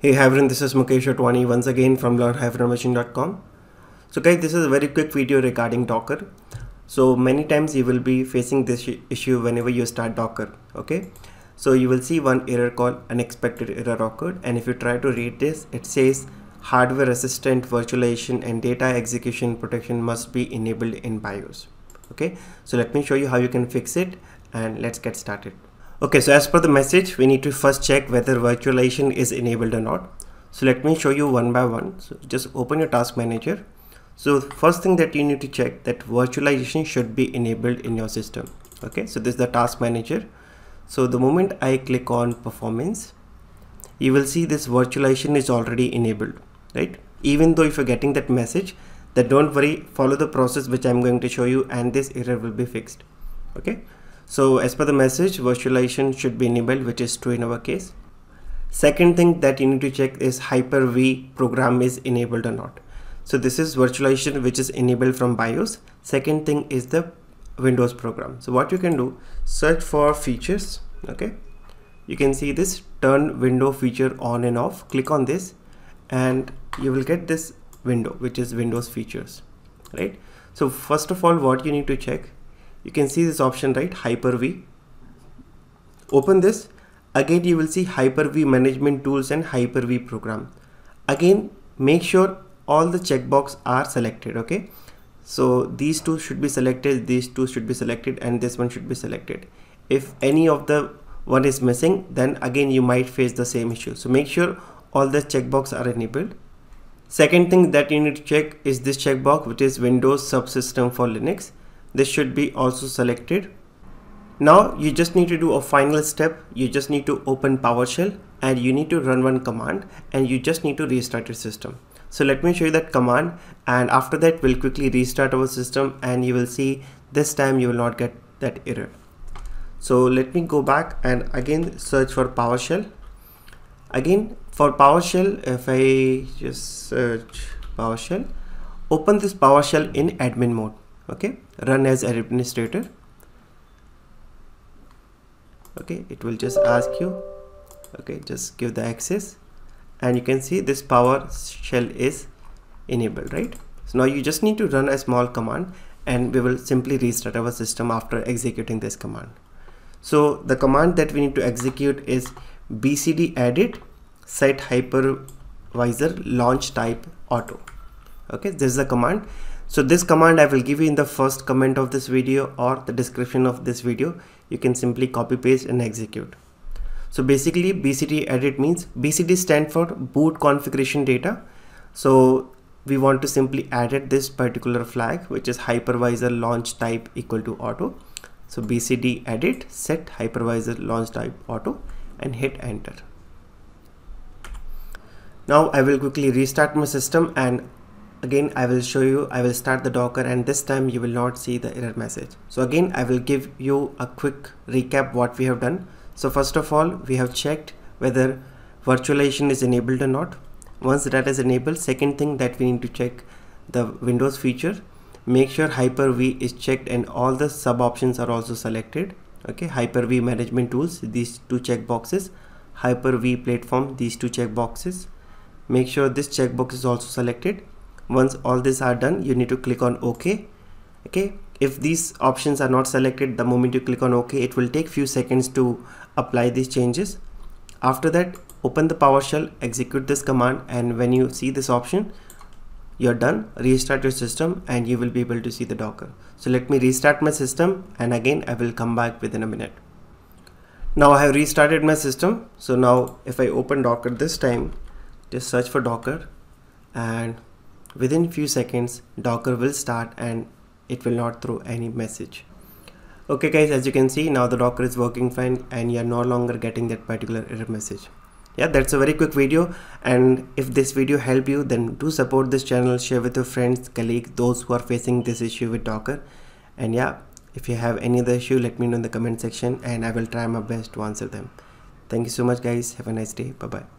Hey everyone, this is Mukesh Otwani once again from learn-automation.com. So guys, this is a very quick video regarding Docker. So many times you will be facing this issue whenever you start Docker, okay? So you will see one error called unexpected error occurred and if you try to read this, it says hardware assisted virtualization and data execution protection must be enabled in BIOS. Okay, so let me show you how you can fix it and let's get started. Okay, so as per the message, we need to first check whether virtualization is enabled or not. So let me show you one by one. So just open your task manager. So first thing that you need to check that virtualization should be enabled in your system. Okay, so this is the task manager. So the moment I click on performance, you will see this virtualization is already enabled, right? Even though if you're getting that message, that don't worry, follow the process which I'm going to show you and this error will be fixed. Okay, so as per the message, virtualization should be enabled, which is true in our case. Second thing that you need to check is Hyper-V platform is enabled or not. So this is virtualization which is enabled from BIOS. Second thing is the Windows program. So what you can do, search for features, okay? You can see this turn window feature on and off. Click on this and you will get this window, which is Windows features, right? So first of all, what you need to check you can see this option right? Hyper-V open this. Again you will see Hyper-V management tools and Hyper-V platform. Again make sure all the checkbox are selected okay? So these two should be selected these two should be selected and this one should be selected. If any of the one is missing then again you might face the same issue. So make sure all the checkbox are enabled. Second thing that you need to check is this checkbox which is windows subsystem for linux this should be also selected. Now you just need to do a final step. You just need to open PowerShell and you need to run one command and you just need to restart your system. So let me show you that command and after that we'll quickly restart our system and you will see this time you will not get that error. So let me go back and again search for PowerShell. Again for PowerShell if I just search PowerShell open this PowerShell in admin mode okay? Run as administrator. Okay? It will just ask you. Okay? Just give the access. And you can see this PowerShell is enabled right? So now you just need to run a small command and we will simply restart our system after executing this command. So the command that we need to execute is bcd edit set hypervisor launch type auto. Okay? This is the command so this command I will give you in the first comment of this video or the description of this video. You can simply copy paste and execute. So basically BCD edit means BCD stand for boot configuration data. So we want to simply edit this particular flag which is hypervisor launch type equal to auto. So BCD edit set hypervisor launch type auto and hit enter. Now I will quickly restart my system and again I will show you I will start the docker and this time you will not see the error message. So again I will give you a quick recap what we have done. So first of all we have checked whether virtualization is enabled or not. Once that is enabled second thing that we need to check the Windows feature. Make sure Hyper-V is checked and all the sub options are also selected. Okay Hyper-V management tools these two check boxes. Hyper-V platform these two check boxes. Make sure this checkbox is also selected once all these are done you need to click on ok. Okay if these options are not selected the moment you click on ok it will take few seconds to apply these changes. After that open the PowerShell execute this command and when you see this option you're done. Restart your system and you will be able to see the docker. So let me restart my system and again I will come back within a minute. Now I have restarted my system. So now if I open docker this time just search for docker and within few seconds docker will start and it will not throw any message. Okay guys as you can see now the docker is working fine and you are no longer getting that particular error message. Yeah that's a very quick video. And if this video helped you then do support this channel share with your friends colleagues those who are facing this issue with docker. And yeah if you have any other issue let me know in the comment section and i will try my best to answer them. Thank you so much guys. Have a nice day. Bye bye